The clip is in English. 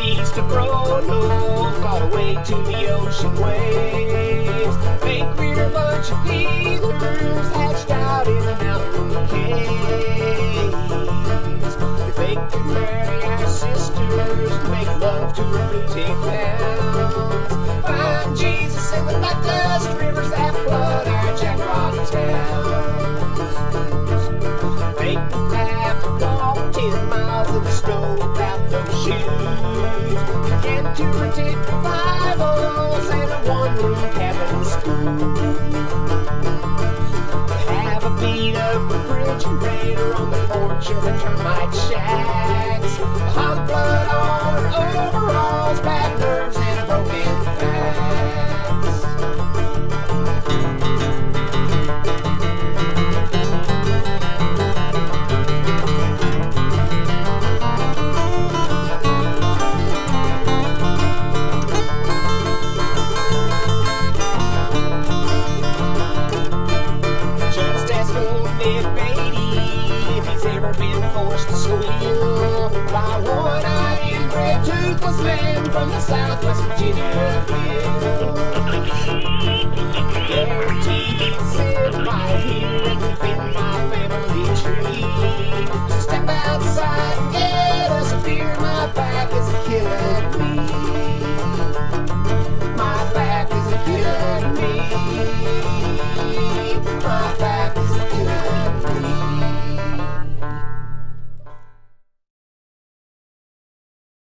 just a frodo caught away to the ocean waves. We're a bunch of heathens hatched out in the mountain caves. You think we marry our sisters, make love to our boutique towns. To revivals and a one-room cabin school. Have a beat up refrigerator on the porch of the termite shacks. A never been forced to school. Why would I immigrate to this from the southwest Virginia?